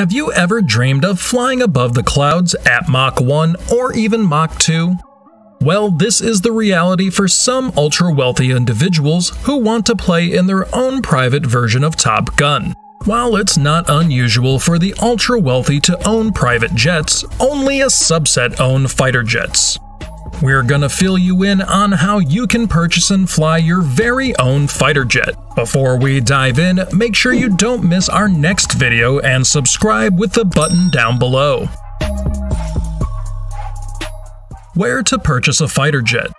Have you ever dreamed of flying above the clouds at Mach 1 or even Mach 2? Well, this is the reality for some ultra wealthy individuals who want to play in their own private version of Top Gun. While it's not unusual for the ultra wealthy to own private jets, only a subset own fighter jets. We're gonna fill you in on how you can purchase and fly your very own fighter jet. Before we dive in, make sure you don't miss our next video and subscribe with the button down below. Where to purchase a fighter jet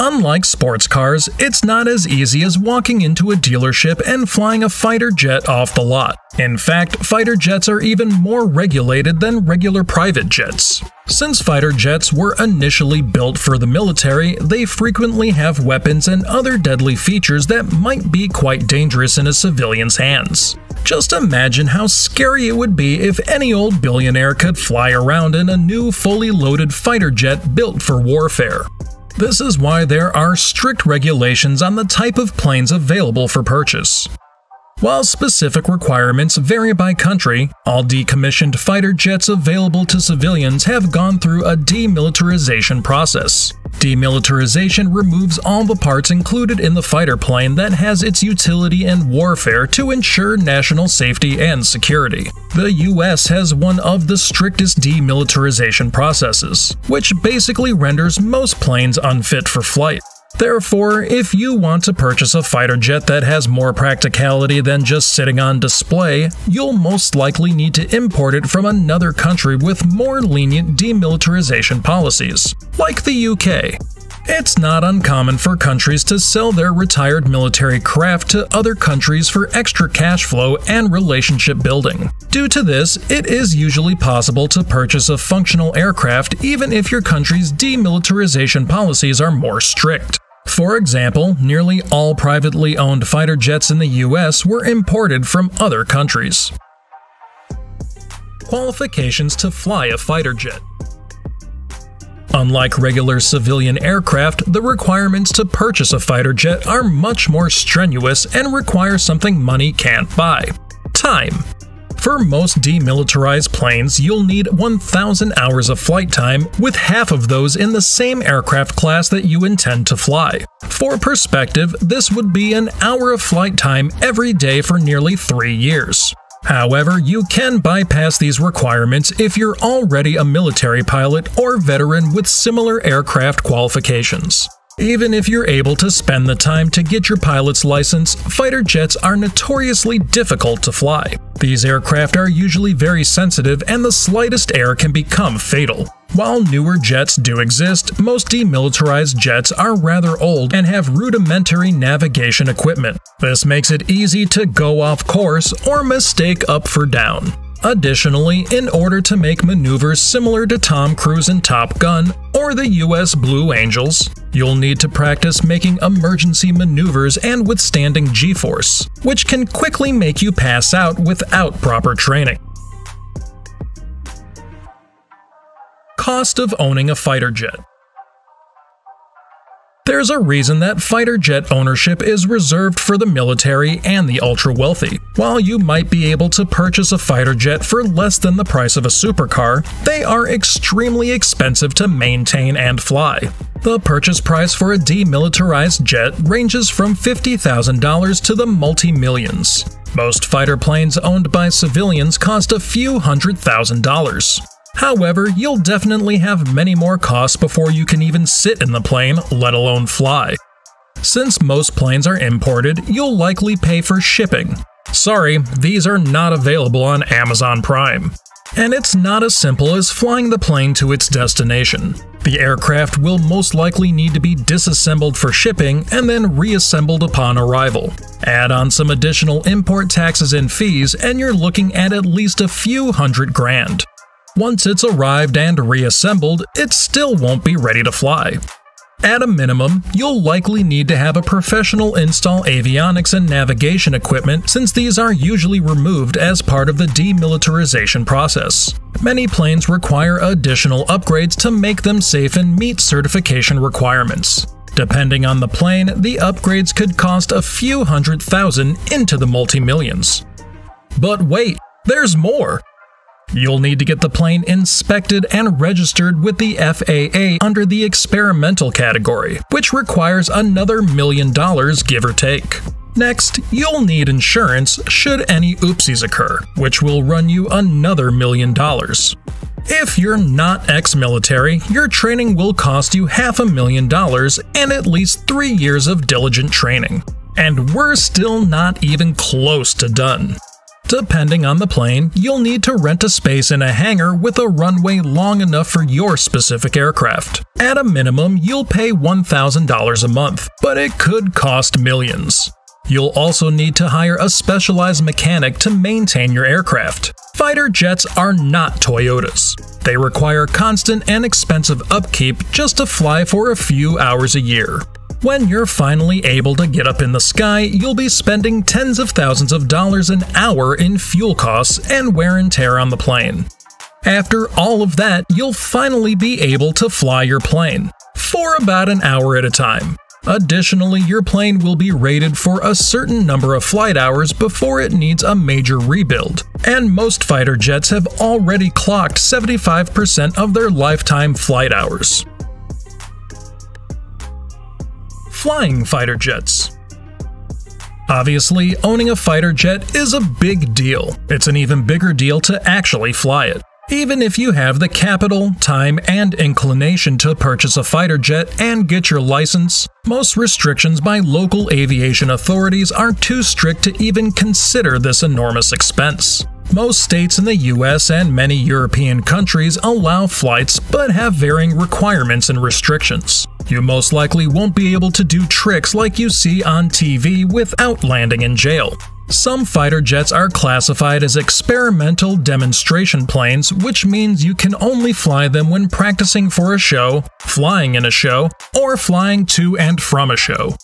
Unlike sports cars, it's not as easy as walking into a dealership and flying a fighter jet off the lot. In fact, fighter jets are even more regulated than regular private jets. Since fighter jets were initially built for the military, they frequently have weapons and other deadly features that might be quite dangerous in a civilian's hands. Just imagine how scary it would be if any old billionaire could fly around in a new fully loaded fighter jet built for warfare. This is why there are strict regulations on the type of planes available for purchase. While specific requirements vary by country, all decommissioned fighter jets available to civilians have gone through a demilitarization process. Demilitarization removes all the parts included in the fighter plane that has its utility in warfare to ensure national safety and security. The US has one of the strictest demilitarization processes, which basically renders most planes unfit for flight. Therefore, if you want to purchase a fighter jet that has more practicality than just sitting on display, you'll most likely need to import it from another country with more lenient demilitarization policies, like the UK. It's not uncommon for countries to sell their retired military craft to other countries for extra cash flow and relationship building. Due to this, it is usually possible to purchase a functional aircraft even if your country's demilitarization policies are more strict. For example, nearly all privately owned fighter jets in the US were imported from other countries. Qualifications to fly a fighter jet Unlike regular civilian aircraft, the requirements to purchase a fighter jet are much more strenuous and require something money can't buy time. For most demilitarized planes, you'll need 1,000 hours of flight time, with half of those in the same aircraft class that you intend to fly. For perspective, this would be an hour of flight time every day for nearly three years. However, you can bypass these requirements if you're already a military pilot or veteran with similar aircraft qualifications. Even if you're able to spend the time to get your pilot's license, fighter jets are notoriously difficult to fly. These aircraft are usually very sensitive and the slightest error can become fatal. While newer jets do exist, most demilitarized jets are rather old and have rudimentary navigation equipment. This makes it easy to go off course or mistake up for down. Additionally, in order to make maneuvers similar to Tom Cruise in Top Gun or the US Blue Angels, you'll need to practice making emergency maneuvers and withstanding G-force, which can quickly make you pass out without proper training. Cost of owning a fighter jet there's a reason that fighter jet ownership is reserved for the military and the ultra wealthy. While you might be able to purchase a fighter jet for less than the price of a supercar, they are extremely expensive to maintain and fly. The purchase price for a demilitarized jet ranges from $50,000 to the multi millions. Most fighter planes owned by civilians cost a few hundred thousand dollars. However, you'll definitely have many more costs before you can even sit in the plane, let alone fly. Since most planes are imported, you'll likely pay for shipping. Sorry, these are not available on Amazon Prime. And it's not as simple as flying the plane to its destination. The aircraft will most likely need to be disassembled for shipping and then reassembled upon arrival. Add on some additional import taxes and fees, and you're looking at at least a few hundred grand. Once it's arrived and reassembled, it still won't be ready to fly. At a minimum, you'll likely need to have a professional install avionics and navigation equipment since these are usually removed as part of the demilitarization process. Many planes require additional upgrades to make them safe and meet certification requirements. Depending on the plane, the upgrades could cost a few hundred thousand into the multi-millions. But wait, there's more! You'll need to get the plane inspected and registered with the FAA under the experimental category, which requires another million dollars give or take. Next, you'll need insurance should any oopsies occur, which will run you another million dollars. If you're not ex military, your training will cost you half a million dollars and at least three years of diligent training. And we're still not even close to done. Depending on the plane, you'll need to rent a space in a hangar with a runway long enough for your specific aircraft. At a minimum, you'll pay $1,000 a month, but it could cost millions. You'll also need to hire a specialized mechanic to maintain your aircraft. Fighter jets are not Toyotas. They require constant and expensive upkeep just to fly for a few hours a year. When you're finally able to get up in the sky, you'll be spending tens of thousands of dollars an hour in fuel costs and wear and tear on the plane. After all of that, you'll finally be able to fly your plane, for about an hour at a time. Additionally, your plane will be rated for a certain number of flight hours before it needs a major rebuild, and most fighter jets have already clocked 75% of their lifetime flight hours. Flying fighter jets. Obviously, owning a fighter jet is a big deal. It's an even bigger deal to actually fly it. Even if you have the capital, time, and inclination to purchase a fighter jet and get your license, most restrictions by local aviation authorities are too strict to even consider this enormous expense. Most states in the US and many European countries allow flights but have varying requirements and restrictions. You most likely won't be able to do tricks like you see on TV without landing in jail. Some fighter jets are classified as experimental demonstration planes, which means you can only fly them when practicing for a show, flying in a show, or flying to and from a show.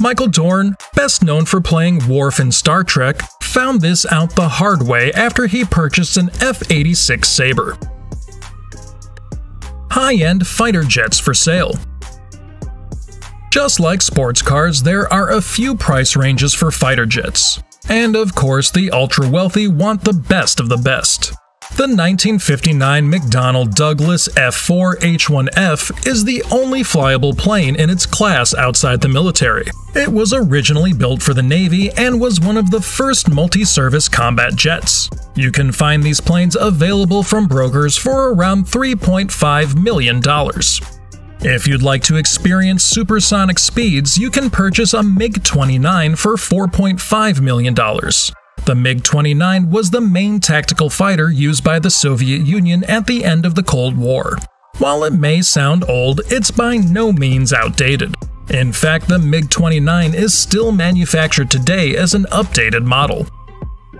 Michael Dorn, best known for playing Worf in Star Trek, found this out the hard way after he purchased an F 86 Sabre. High end fighter jets for sale. Just like sports cars, there are a few price ranges for fighter jets. And of course, the ultra wealthy want the best of the best. The 1959 McDonnell Douglas F-4 H-1F is the only flyable plane in its class outside the military. It was originally built for the Navy and was one of the first multi-service combat jets. You can find these planes available from brokers for around $3.5 million. If you'd like to experience supersonic speeds, you can purchase a MiG-29 for $4.5 million. The MiG-29 was the main tactical fighter used by the Soviet Union at the end of the Cold War. While it may sound old, it's by no means outdated. In fact, the MiG-29 is still manufactured today as an updated model.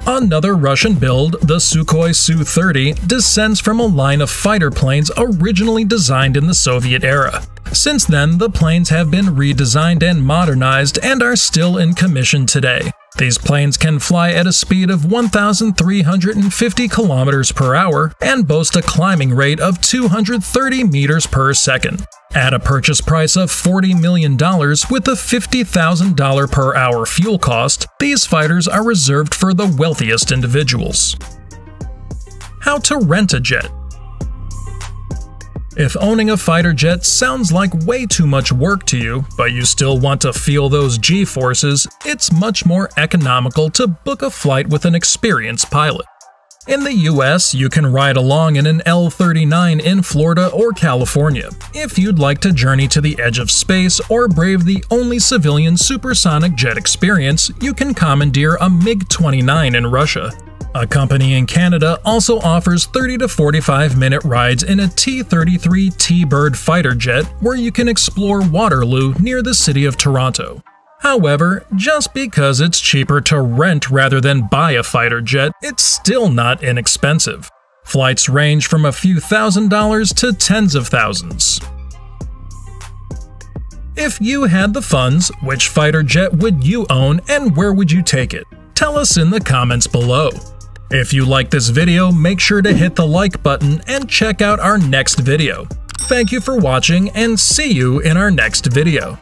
Another Russian build, the Sukhoi Su-30, descends from a line of fighter planes originally designed in the Soviet era. Since then, the planes have been redesigned and modernized and are still in commission today. These planes can fly at a speed of 1,350 kilometers per hour and boast a climbing rate of 230 meters per second. At a purchase price of $40 million with a $50,000 per hour fuel cost, these fighters are reserved for the wealthiest individuals. How to rent a jet if owning a fighter jet sounds like way too much work to you, but you still want to feel those G forces, it's much more economical to book a flight with an experienced pilot. In the US, you can ride along in an L 39 in Florida or California. If you'd like to journey to the edge of space or brave the only civilian supersonic jet experience, you can commandeer a MiG 29 in Russia. A company in Canada also offers 30 to 45 minute rides in a T 33 T Bird fighter jet where you can explore Waterloo near the city of Toronto. However, just because it's cheaper to rent rather than buy a fighter jet, it's still not inexpensive. Flights range from a few thousand dollars to tens of thousands. If you had the funds, which fighter jet would you own and where would you take it? Tell us in the comments below. If you like this video, make sure to hit the like button and check out our next video. Thank you for watching and see you in our next video.